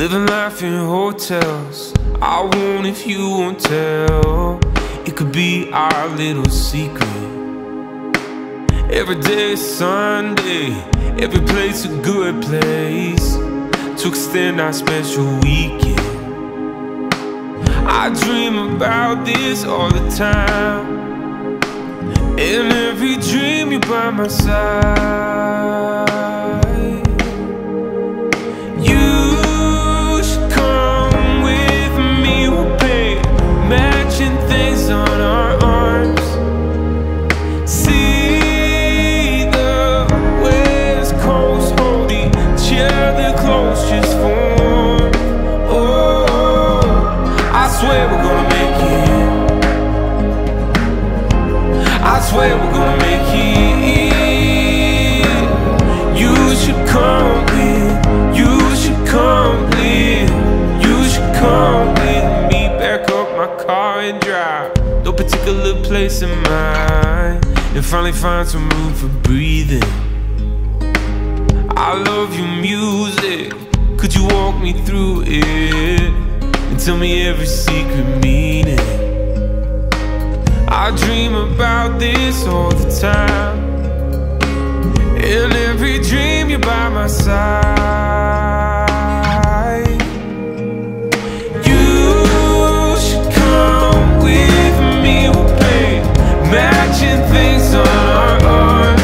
Living life in hotels. I won't if you won't tell. It could be our little secret. Every day is Sunday. Every place a good place to extend our special weekend. I dream about this all the time. In every dream, you're by my side. Swear we're gonna make it. I swear we're gonna make it. You should come with, you should come with, you should come with me. Back up my car and drive. No particular place in mind. And finally find some room for breathing. I love your music. Could you walk me through it? and tell me every secret meaning. I dream about this all the time. In every dream, you're by my side. things on our own